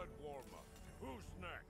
Solid warm-up. Who's next?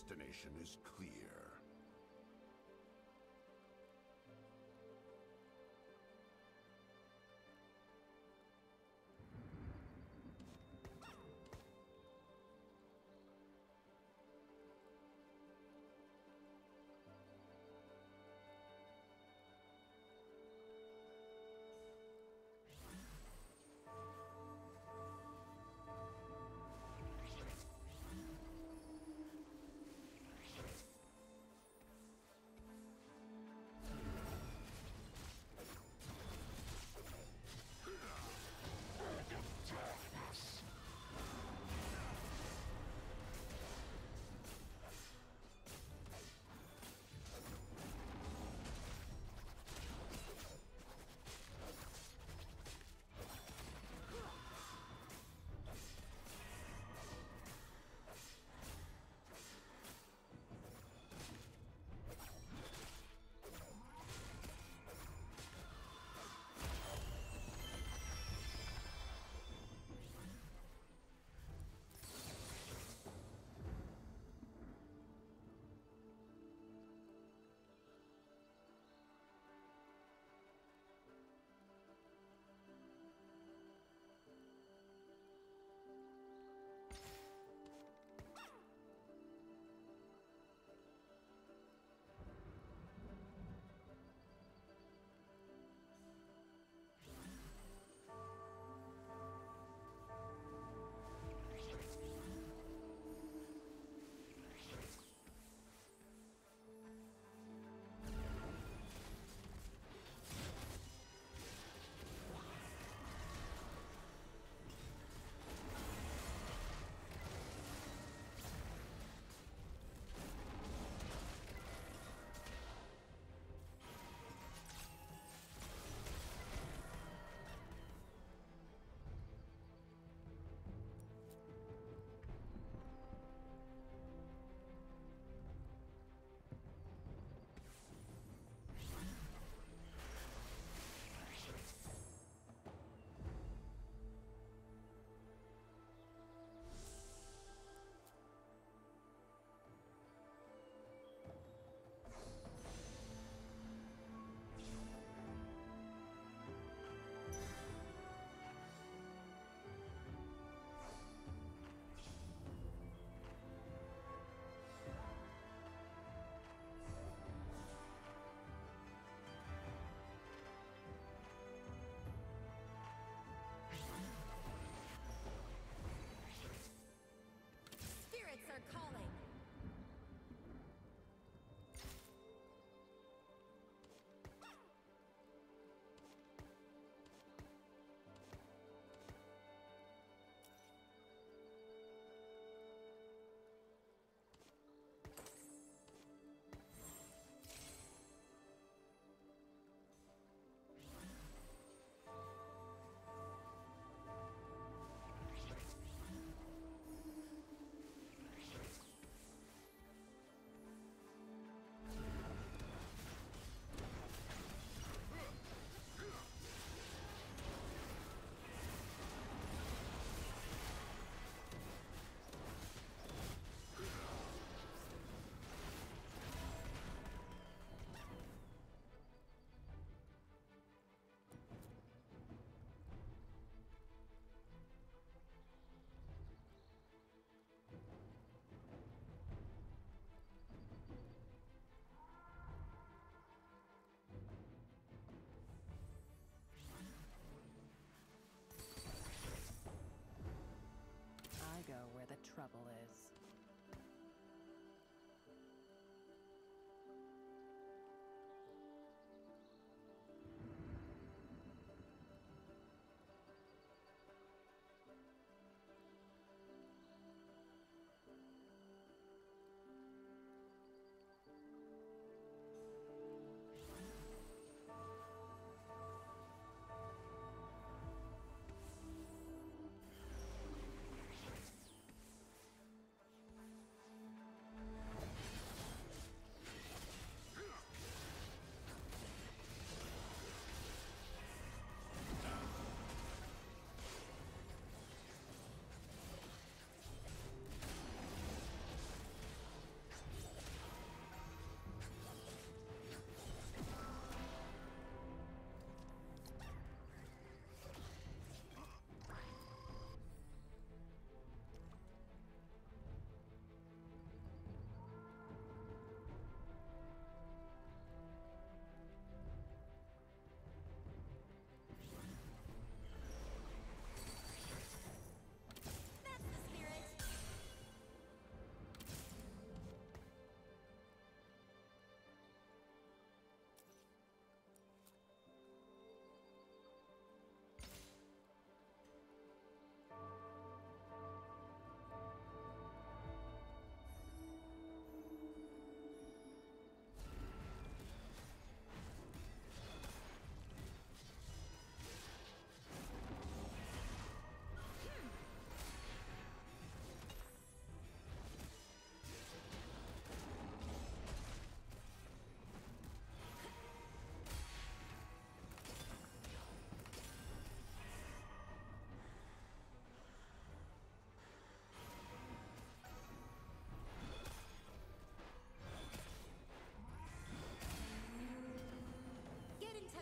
destination is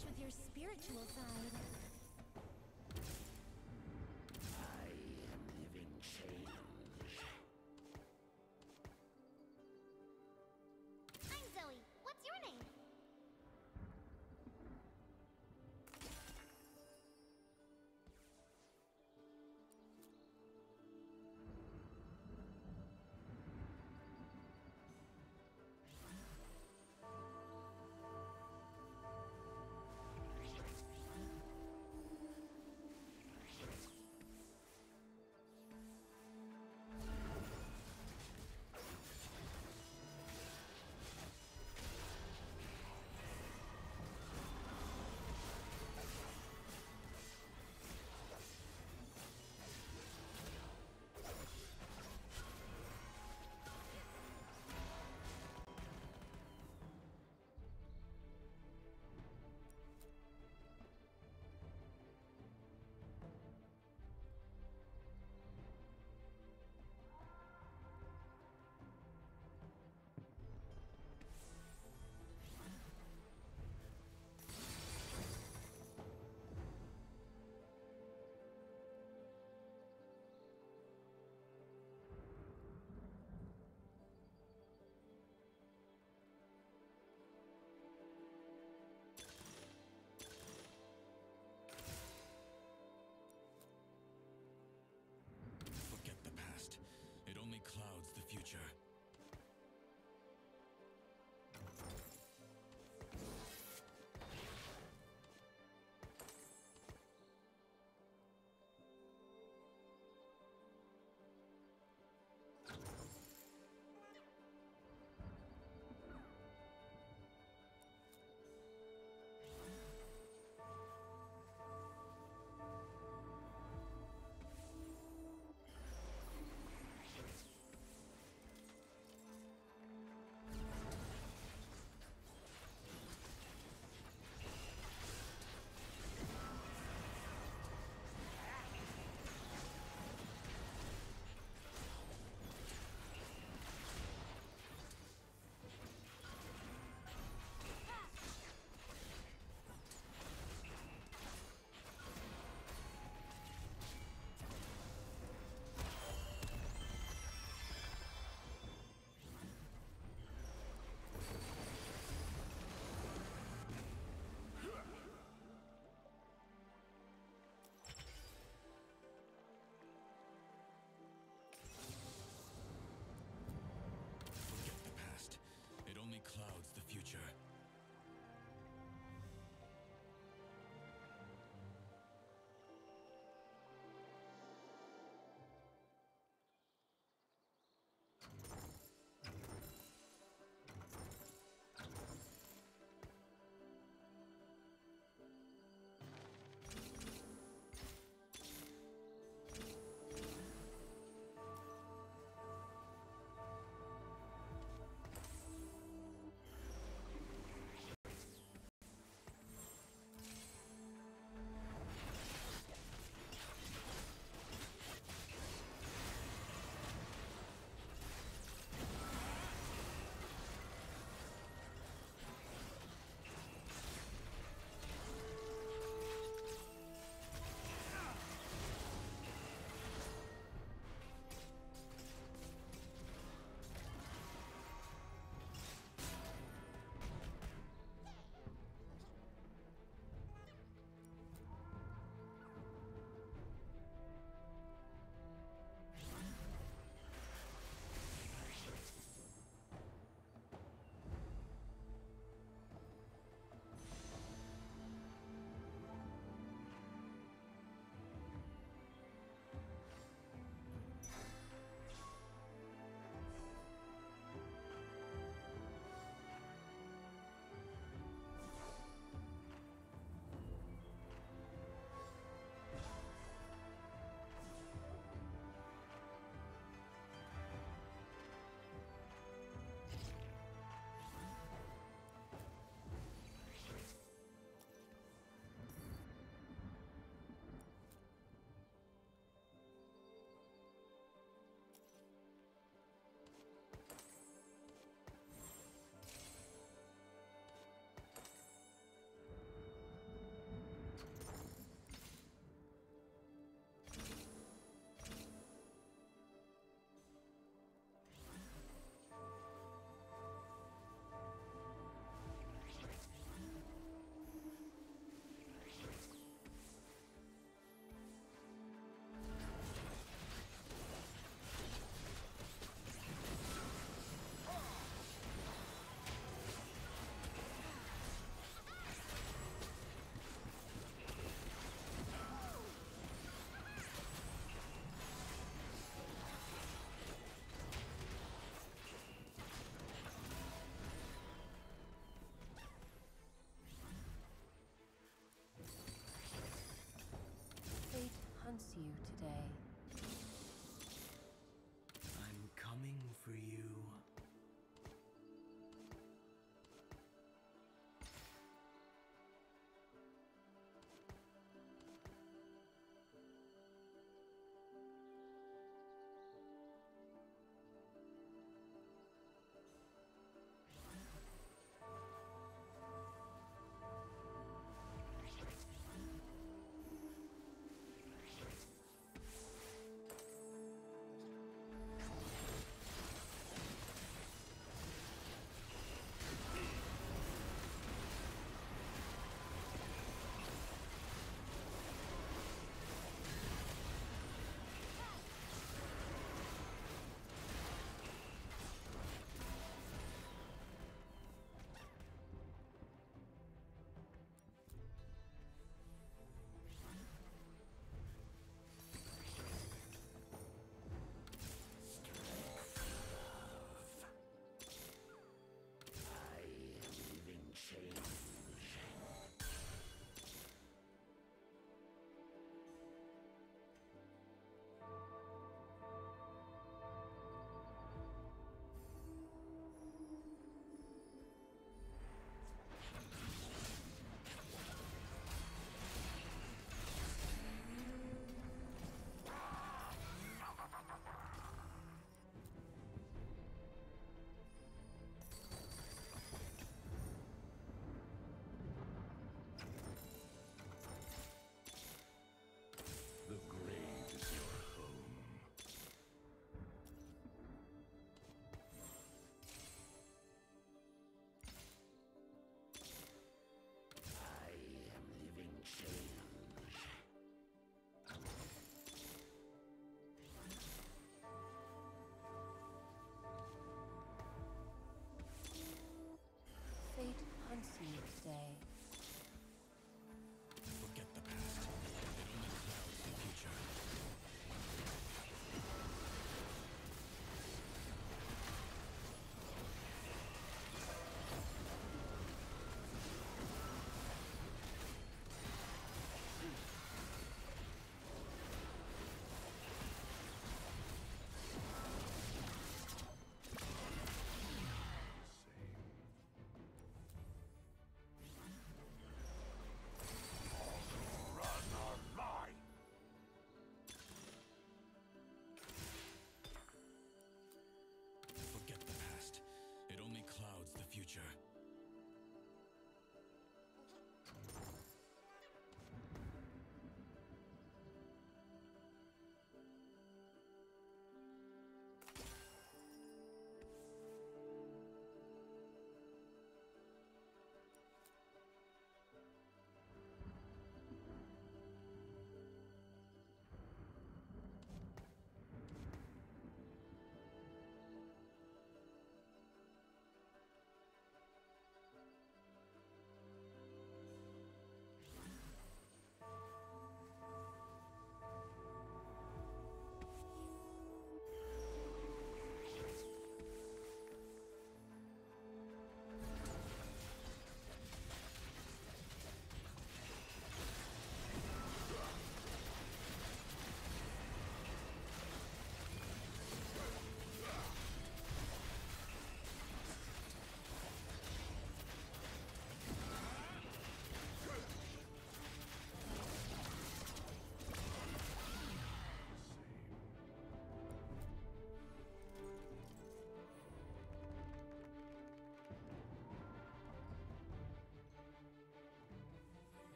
touch with your spiritual side.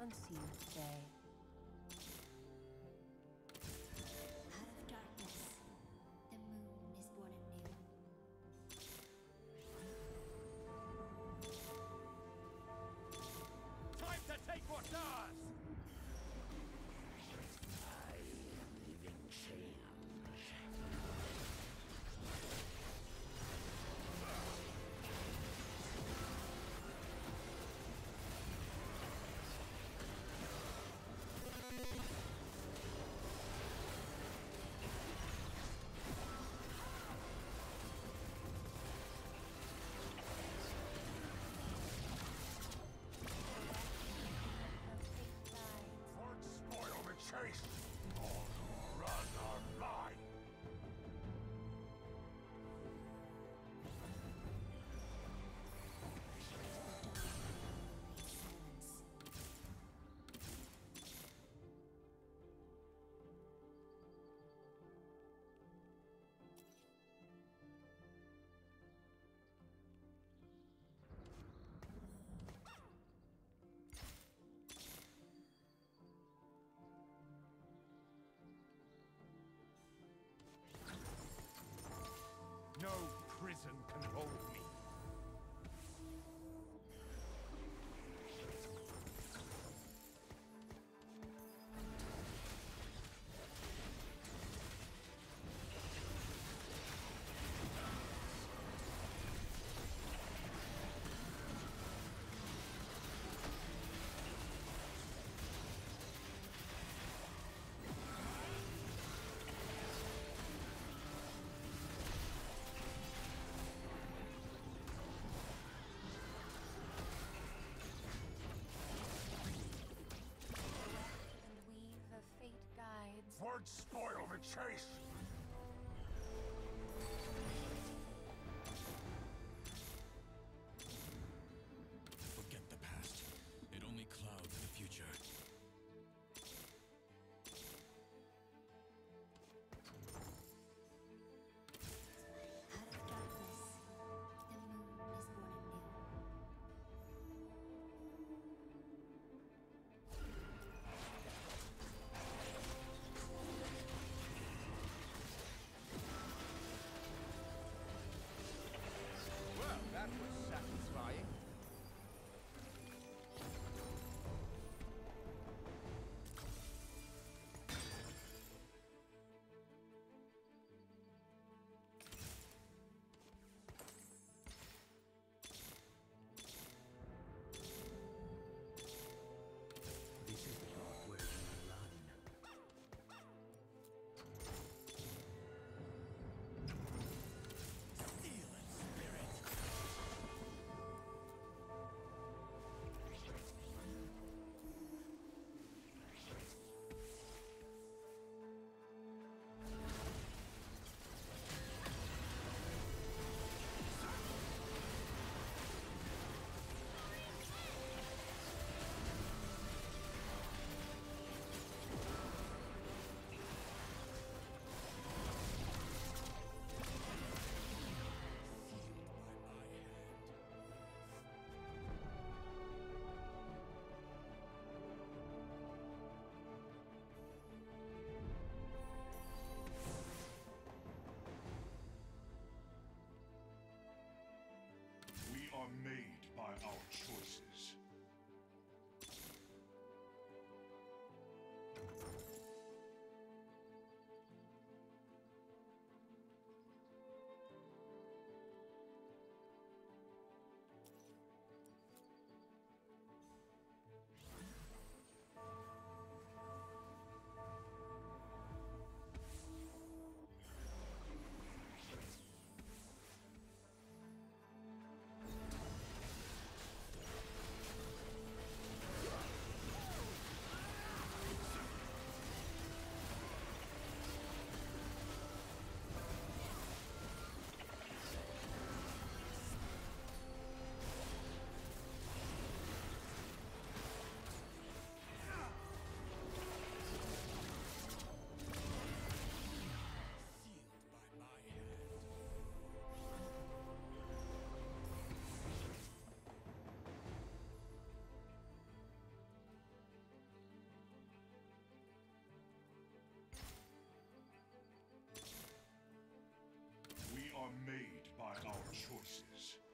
You today. And controlled me. Spoil the chase! are made by our choices. are made by our choices.